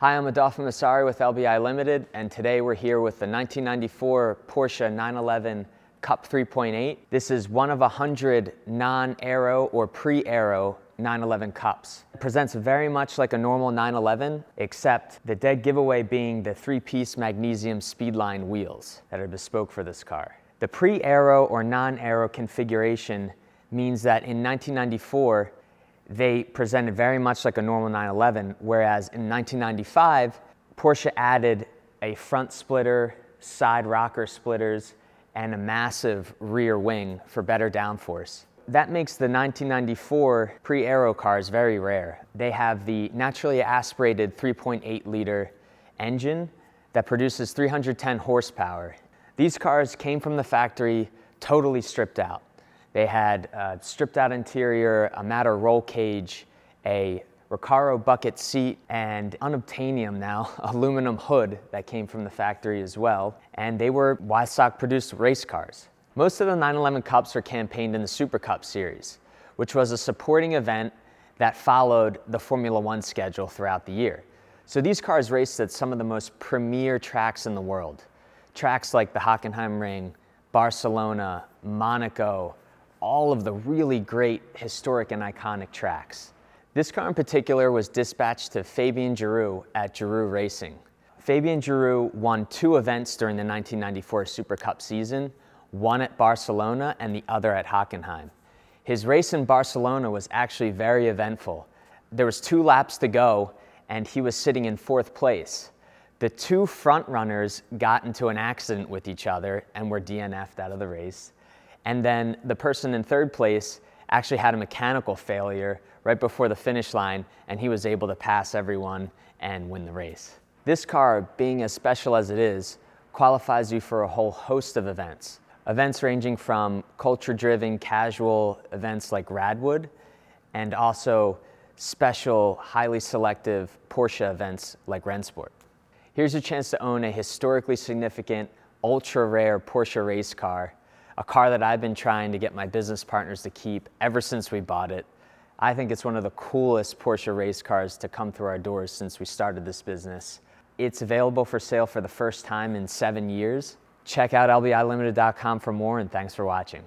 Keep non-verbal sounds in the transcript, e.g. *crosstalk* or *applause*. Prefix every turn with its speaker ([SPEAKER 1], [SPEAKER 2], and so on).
[SPEAKER 1] Hi, I'm Adolfo Massari with LBI Limited, and today we're here with the 1994 Porsche 911 Cup 3.8. This is one of a hundred non-aero or pre-aero 911 Cups. It presents very much like a normal 911, except the dead giveaway being the three-piece magnesium speedline wheels that are bespoke for this car. The pre-aero or non-aero configuration means that in 1994, they presented very much like a normal 911, whereas in 1995, Porsche added a front splitter, side rocker splitters, and a massive rear wing for better downforce. That makes the 1994 pre-aero cars very rare. They have the naturally aspirated 3.8 liter engine that produces 310 horsepower. These cars came from the factory totally stripped out. They had a stripped out interior, a matter roll cage, a Recaro bucket seat, and unobtainium now, *laughs* aluminum hood that came from the factory as well. And they were Weissach produced race cars. Most of the 911 Cups were campaigned in the Super Cup series, which was a supporting event that followed the Formula One schedule throughout the year. So these cars raced at some of the most premier tracks in the world. Tracks like the Hockenheim Ring, Barcelona, Monaco, all of the really great historic and iconic tracks. This car in particular was dispatched to Fabien Giroix at Giroix Racing. Fabien Giroix won two events during the 1994 Super Cup season, one at Barcelona and the other at Hockenheim. His race in Barcelona was actually very eventful. There was two laps to go and he was sitting in fourth place. The two front runners got into an accident with each other and were DNF'd out of the race. And then the person in third place actually had a mechanical failure right before the finish line, and he was able to pass everyone and win the race. This car, being as special as it is, qualifies you for a whole host of events. Events ranging from culture-driven casual events like Radwood, and also special, highly selective Porsche events like Rennsport. Here's your chance to own a historically significant, ultra-rare Porsche race car a car that I've been trying to get my business partners to keep ever since we bought it. I think it's one of the coolest Porsche race cars to come through our doors since we started this business. It's available for sale for the first time in seven years. Check out lbilimited.com for more and thanks for watching.